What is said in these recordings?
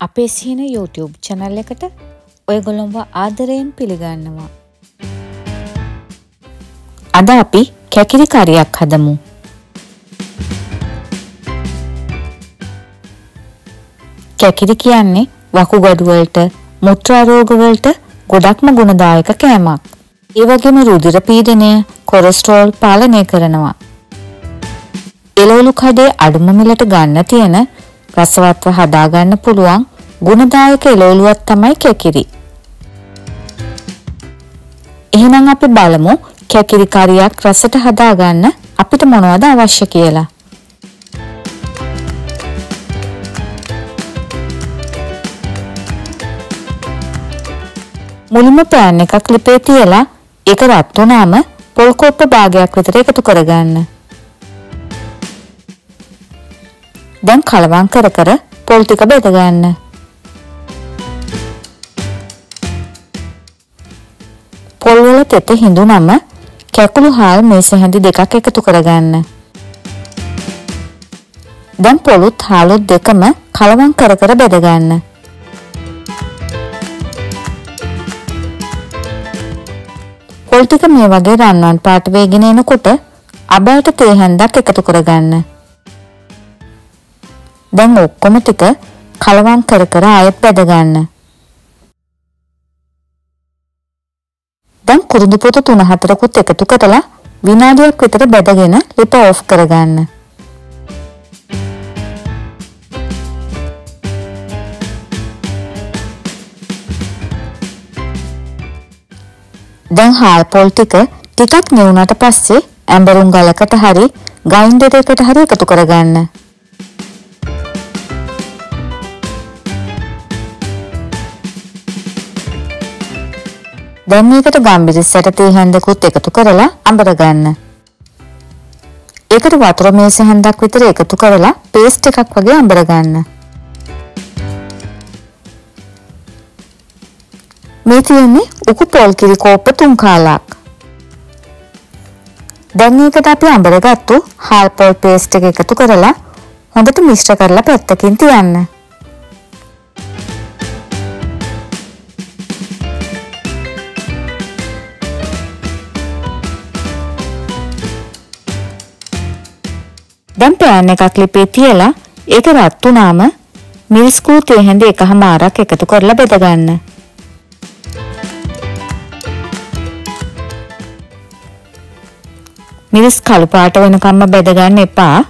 අපේ සිහින YouTube channel එකට ඔයගොල්ලොන්ව ආදරයෙන් පිළිගන්නවා. අද අපි කැකිරි කරියක් හදමු. කැකිරි කියන්නේ වකුගඩුවලට මුත්‍රාරෝගවලට ගොඩක්ම ගුණදායක කෑමක්. ඒ වගේම රුධිර පීඩනය, කොලෙස්ටරෝල් පාලනය කරනවා. එළවලු කඩේ අඩුම මිලට ගන්න තියෙන රසවත්ව හදාගන්න පුළුවන් ගුණදායක එළවලුවක් තමයි කැකිරි. එහෙනම් අපි බලමු කැකිරි කරියක් රසට හදාගන්න අපිට මොනවද අවශ්‍ය කියලා. මුලින්ම පෑන් එකක් ලිපේ තියලා ඒක රත් වුණාම පොල් කොප්ප භාගයක් විතර එකතු කරගන්න. දැන් කලවම් කර කර පොල් ටික බෙද ගන්න. පොල් වල තෙත හිඳුනම කැකුළු හාල් මේස හැඳි දෙකක් එකතු කරගන්න. දැන් පොලුත් හාලුත් දෙකම කලවම් කර කර බෙද ගන්න. පොල් ටික මේ වගේ රන්වන් පාට වේගෙන එනකොට අබෑට තේ හැන්දක් එකතු කරගන්න. දැන් ඔක්කොම ටික කලවම් කර කර ආයෙත් බැද ගන්න. දැන් කුරුඳු පොතු 3-4කුත් එකතු කරලා විනාඩියක් විතර බැදගෙන ලිප ඔෆ් කරගන්න. දැන් හාල් පොල් ටික ටිකක් නිවුණට පස්සේ ඇඹරුම් ගලකට හරි ගයින්ඩර් එකට හරි එකතු කරගන්න. දැන් මේකට ගම්බිරිස්සට තේ හැන්දකුත් එකතු කරලා අඹර ගන්න. ඒකට වතුර මේස හැන්දක් විතර එකතු කරලා පේස්ට් එකක් වගේ අඹර ගන්න. මේ තියෙන්නේ උකු පොල් කිරි කෝප්ප තුන් කාලක්. දැන් මේකට අපි අඹරගත්තු හාල් පොල් පේස්ට් එක එකතු කරලා හොඳට මිශ්‍ර කරලා පැත්තකින් තියන්න. දැන් පෑන් එකක් ලිපේ තියලා ඒක රත් වුණාම මිල් ස්කූ තේ හැඳ එකහමාරක් එකතු කරලා බෙද ගන්න. මිරිස් කළු පාට වෙනකම්ම බෙද ගන්න එපා.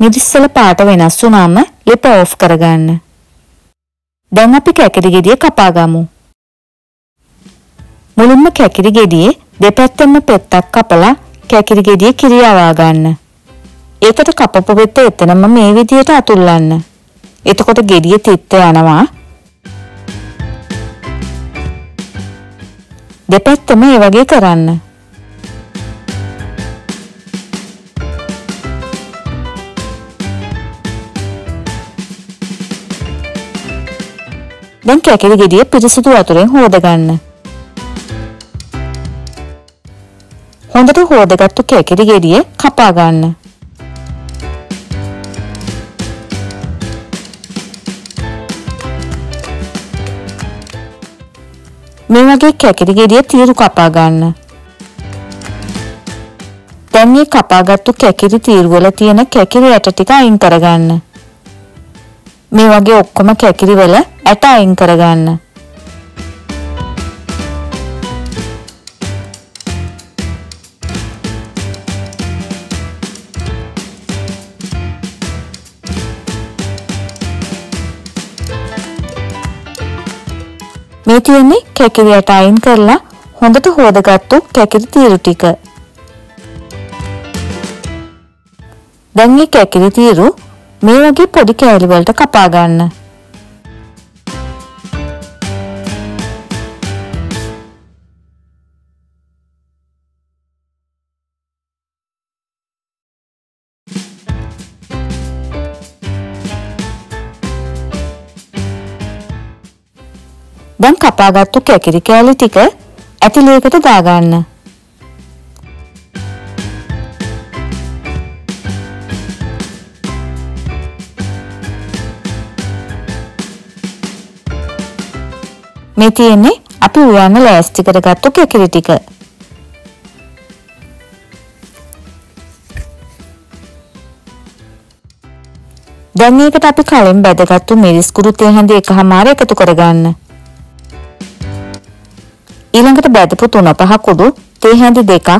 මිරිස්සල පාට වෙනස් වුණාම ලිප ඕෆ් කරගන්න. දැන් අපි කැකිරි ගෙඩිය කපා ගමු. මුලින්ම කැකිරි ගෙඩියේ දෙපැත්තෙන්ම පෙත්තක් කපලා කැකිරි ගෙඩිය කිරියවා ගන්න. ඒකට කපපු පෙත්ත එතනම මේ විදිහට අතුල්ලන්න. එතකොට ගෙඩිය තිත්ත යනවා. දෙපැත්තම ඒ වගේ කරන්න. දැන් කැකිලි ගෙඩිය පිරිසිදු වතුරෙන් හෝදගන්න. හොඳට හෝදගත්තු කැකිලි ගෙඩිය කපා ගන්න. මේ වගේ කැකිලි ගෙඩිය තීරු කපා ගන්න. දැන් මේ කපාගත්තු කැකිලි තීරු වල තියෙන කැකිලි ඇට ටික අයින් කරගන්න. මේ වගේ ඔක්කොම කැකිරි වල ඇට අයින් කරගන්න. මේ තියෙන්නේ කැකිරි ඇට අයින් කරලා හොඳට හොදගත්තු කැකිරි තීරු ටික. දැන් මේ කැකිරි තීරු මේ වගේ පොඩි කෑලි වලට කපා ගන්න. දැන් කපාගත්තු කැකිරි කෑලි ටික ඇතිලියකට දාගන්න. මේ තියෙන්නේ අපි උයන්න ලෑස්ති කරගත්තු කැකිරි ටික. දැන් මේකට අපි කලින් බැදගත්තු මිරිස් කුරු තේ හැඳි එකහමාර එකතු කරගන්න. ඊළඟට බැදපු තුන පහ කුඩු තේ හැඳි දෙකක්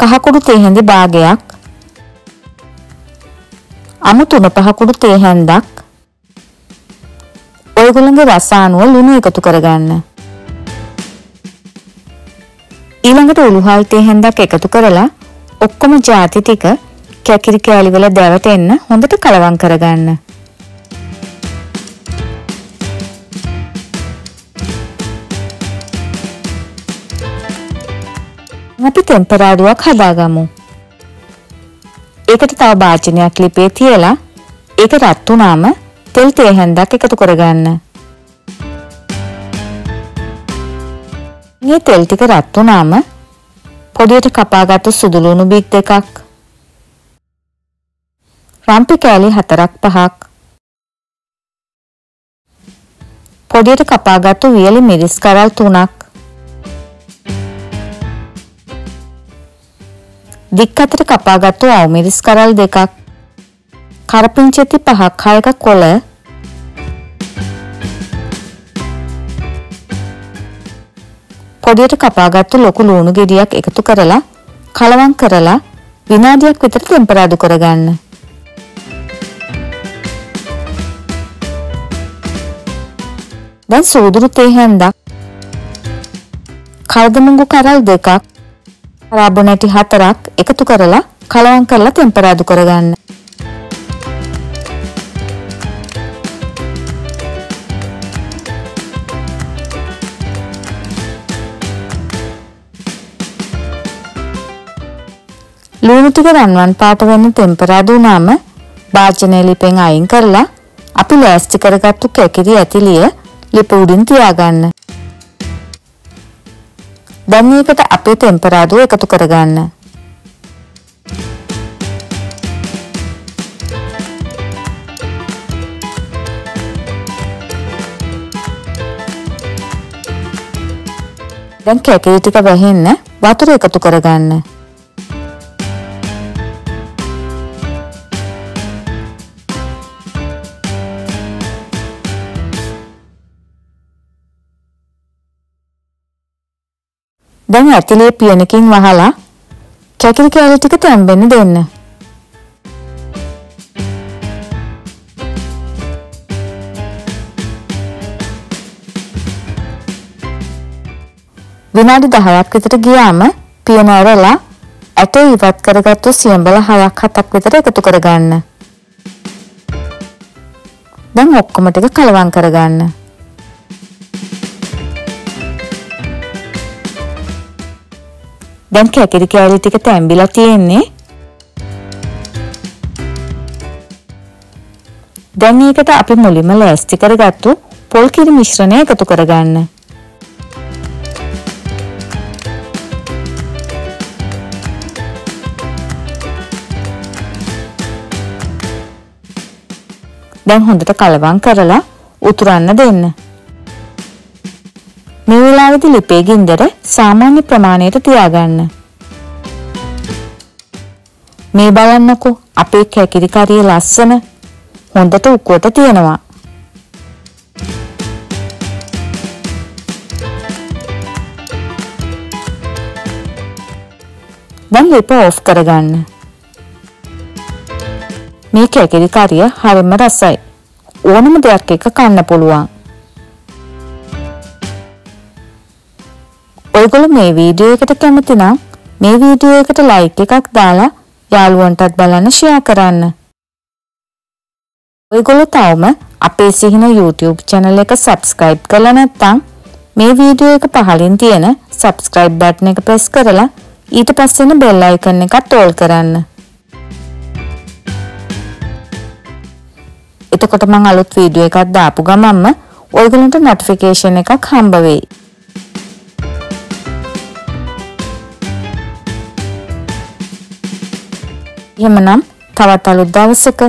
කහ කුඩු තේ හැඳි භාගයක් අමු තුන පහ කුඩු තේ හැන්දක් ඔයගොල්ලන්ගේ රස අනුව ලුණු එකතු කරගන්න. ඊළඟට උළුහල් තේ හැන්දක් එකතු කරලා ඔක්කොම ಜಾති ටික කැකිරි කෑලි වල දැවටෙන්න හොඳට කලවම් කරගන්න. අපි ටෙම්පරාඩුවක් හදාගමු. ඒකට තව භාජනයක් ලිපේ තියලා ඒක රත් වුණාම තෙල් තේ හැන්දක් එකතු කරගන්න. මේ තෙල් ටික රත් වුණාම පොඩියට කපාගත්තු සුදු ලුණු බික් දෙකක් රම්පි කෑලි හතරක් පහක් පොඩියට කපාගත්තු වියලි මිරිස් කරල් තුනක් දික් අතට කපාගත්තු අවු මිරිස් කරල් දෙකක් කරපිංචති පහක් හයක කොළ පොඩියට කපාගත්තු ලොකු ලුණු ගෙඩියක් එකතු කරලා කලවම් කරලා විනාඩියක් විතර තෙම්පරාදු කරගන්න. දැන් සූදුරු තේ හැන්දක් කල්දමුංගු කරල් දෙකක් රාබු නැටි හතරක් එකතු කරලා කලවම් කරලා තෙම්පරාදු කරගන්න. ලුණු ටික රන්වන් පාට වෙන්න ටෙම්පරාදු වුණාම භාජනය ලිපෙන් අයින් කරලා අපි ලෑස්ති කරගත්තු කැකිරි ඇතිලිය ලිප උඩින් තියාගන්න. දැන් මේකට අපේ ටෙම්පරාදුව එකතු කරගන්න. දැන් කැකිරි ටික වැහෙන්න වතුර එකතු කරගන්න. දැන් ඇතිලේ පියනකින් වහලා කැකිලි කෑලි ටික තැම්බෙන්න දෙන්න. විනාඩි 10ක් විතර ගියාම පියන ඇරලා ඇටේ ඉවත් කරගත්තු සියඹල 6ක් 7ක් විතර එකතු කරගන්න. දැන් ඔක්කොම ටික කලවම් කරගන්න. දැන් කැකිරි කෑලි ටික තැම්බිලා තියෙන්නේ. දැන් මේකට අපි මුලින්ම ලෑස්ති කරගත්තු පොල් කිරි මිශ්‍රණය එකතු කරගන්න. දැන් හොඳට කලවම් කරලා උතුරන්න දෙන්න. මේ වෙලාවේදී ලිපේ ගින්දර සාමාන්‍ය ප්‍රමාණයට තියාගන්න. මේ බලන්නකෝ අපේ කැකිරි කරිය ලස්සන හොඳට උකුවට තියෙනවා. දැන් ලිප ඕෆ් කරගන්න. මේ කැකිරි කරිය හරිම රසයි. ඕනම දෙයක් එක කන්න පුළුවන්. ඔයගොල්ලෝ මේ වීඩියෝ එකට කැමති නම් මේ වීඩියෝ එකට ලයික් එකක් දාලා යාළුවන්ටත් බලන්න ෂෙයා කරන්න. ඔයගොල්ලෝ තවම අපේ සිහින YouTube channel එක subscribe කරලා නැත්නම් මේ වීඩියෝ එක පහලින් තියෙන subscribe button එක press කරලා ඊට පස්සේ එන bell icon එකත් all කරන්න. එතකොට මම අලුත් වීඩියෝ එකක් දාපු ගමන්ම ඔයගලන්ට notification එකක් හම්බ වෙයි. එහෙමනම් තවත් අලුත් දවසක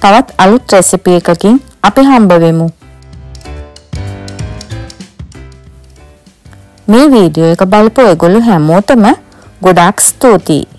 තවත් අලුත් රෙසිපි එකකින් අපි හම්බ වෙමු. මේ වීඩියෝ එක බලපු ඔයගොල්ලෝ හැමෝටම ගොඩාක් ස්තුතියි.